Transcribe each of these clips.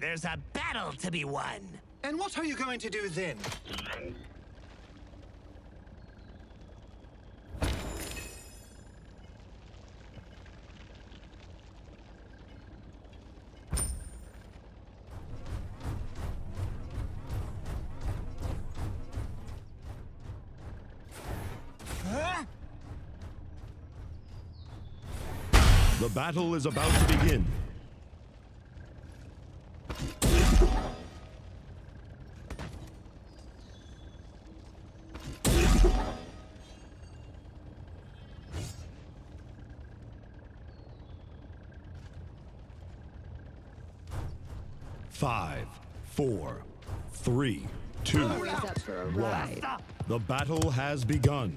There's a battle to be won. And what are you going to do then? The battle is about to begin. Four, three, two, one. The battle has begun.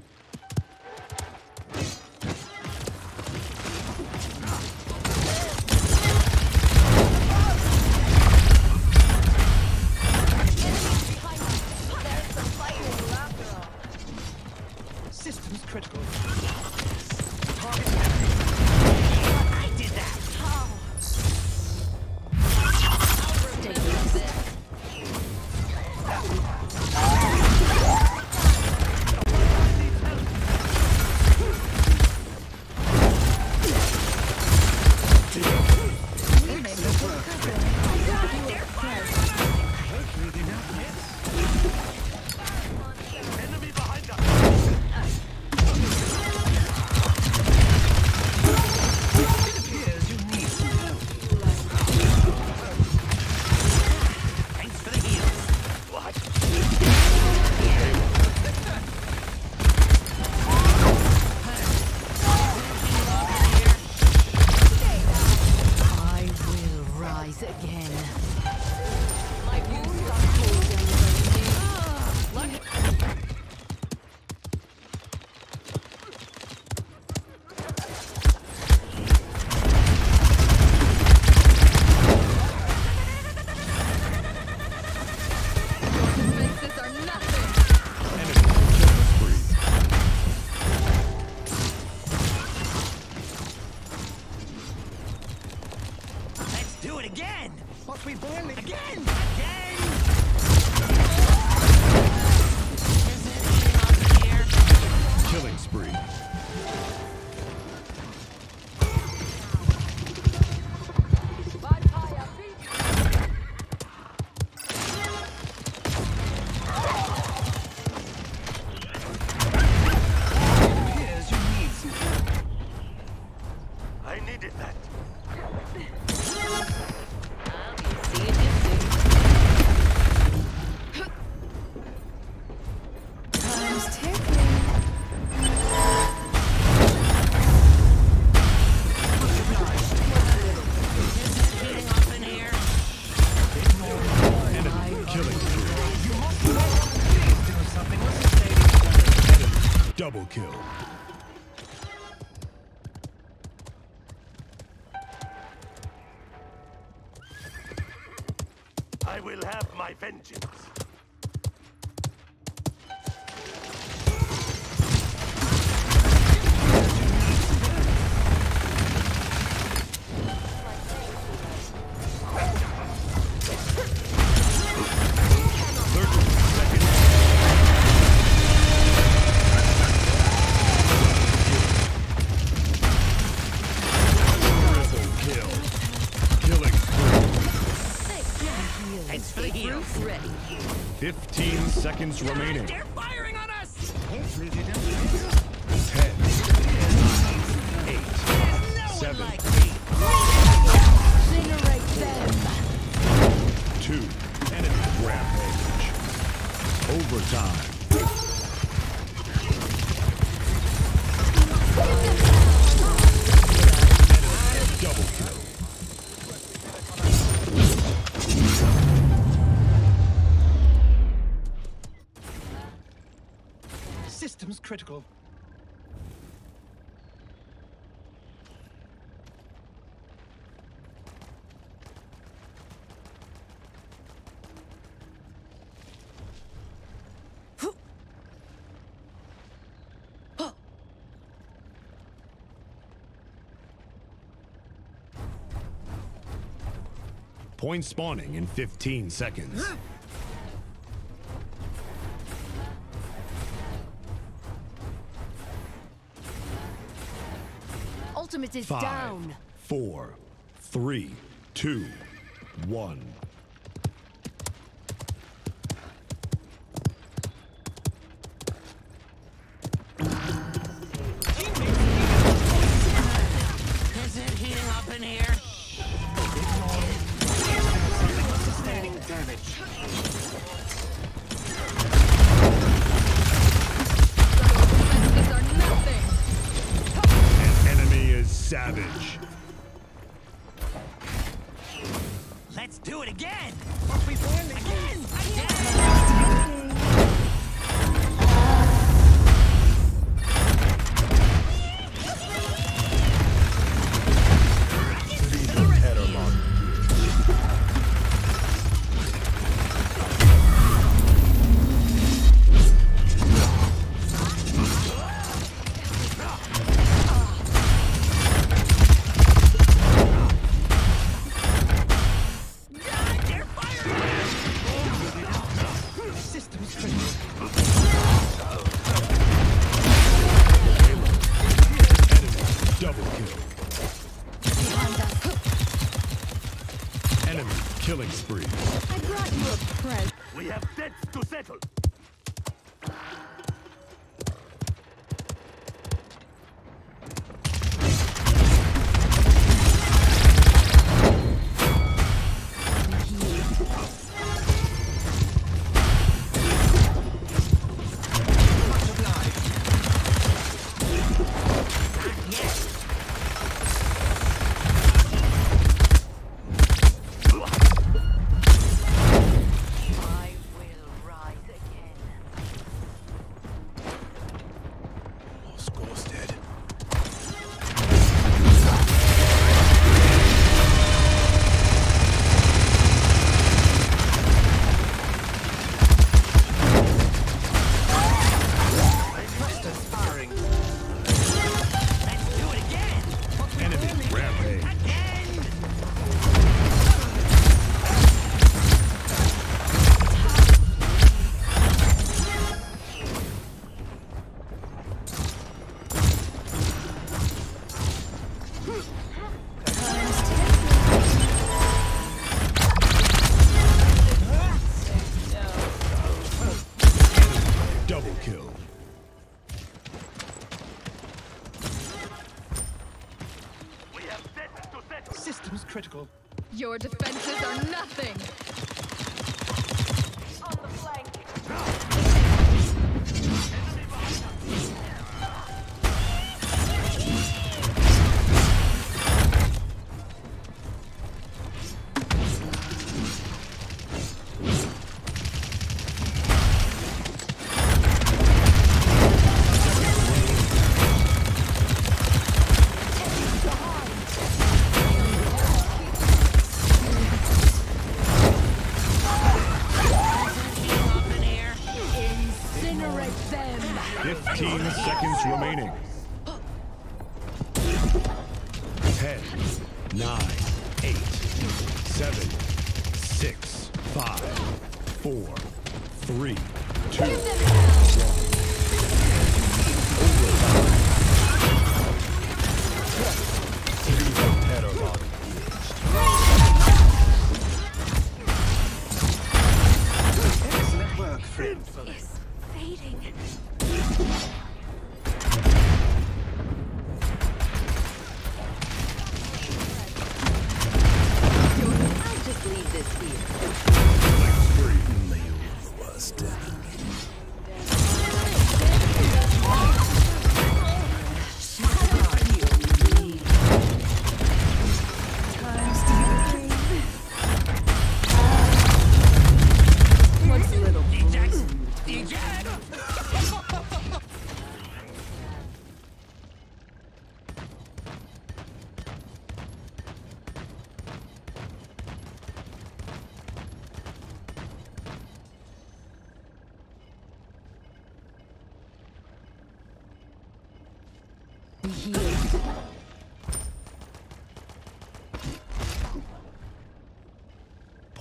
Do it again! But we barely... Again! Again! Killing spree. Seven. Two. Enemy rampage. Overtime. Point spawning in 15 seconds. Ultimate is Five, down. Four, three, two, one. Enemy killing spree. I brought you a friend. We have debts to settle. four, three, two.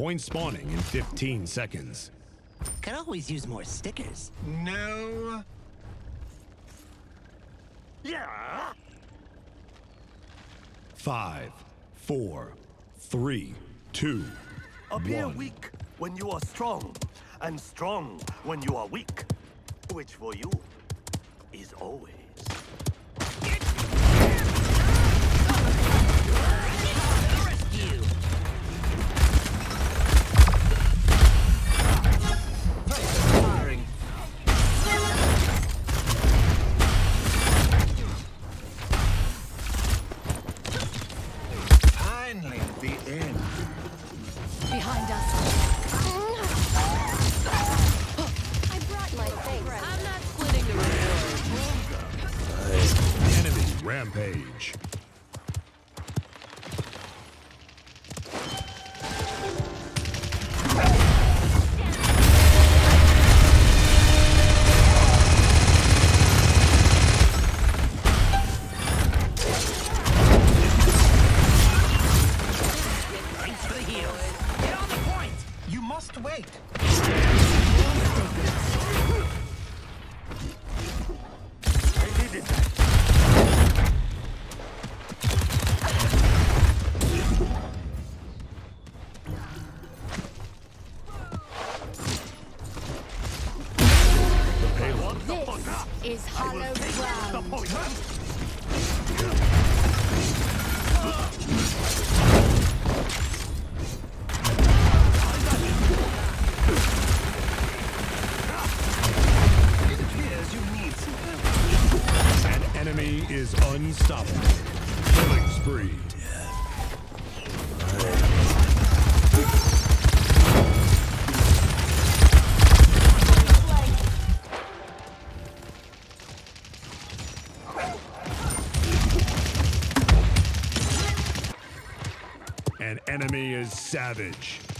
Point spawning in 15 seconds. Could always use more stickers. No. Yeah. Five, four, three, two, Appear one. weak when you are strong, and strong when you are weak. Which for you is always. Savage.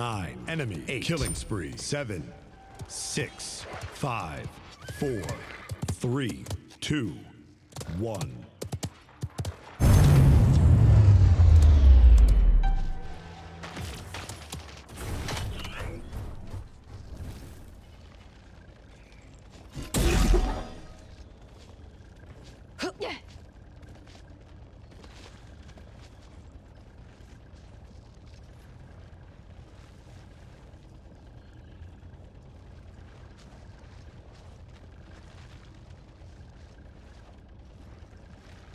Nine, enemy, eight, killing spree, seven, six, five, four, three, two, one.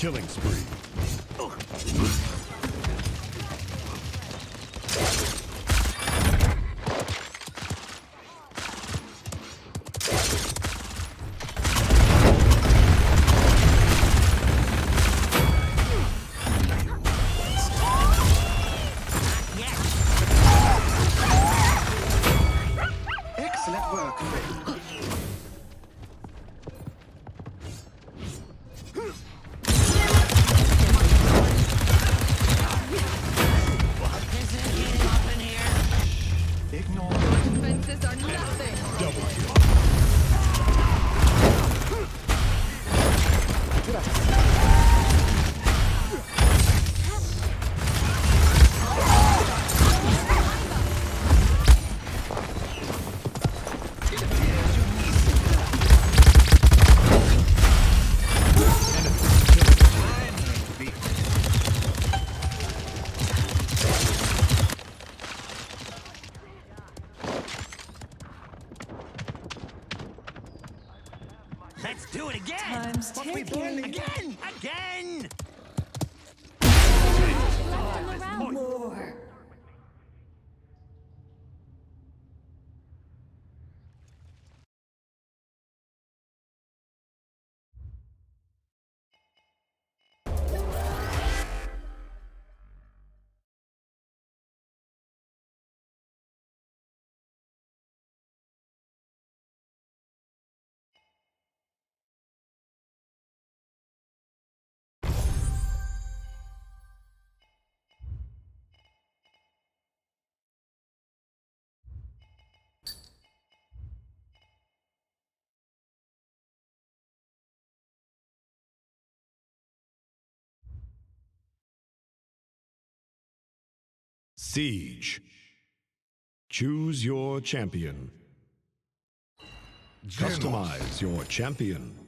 killing spree. Let's do it again. Time's we ticking. Again, again. Siege. Choose your champion. Customize your champion.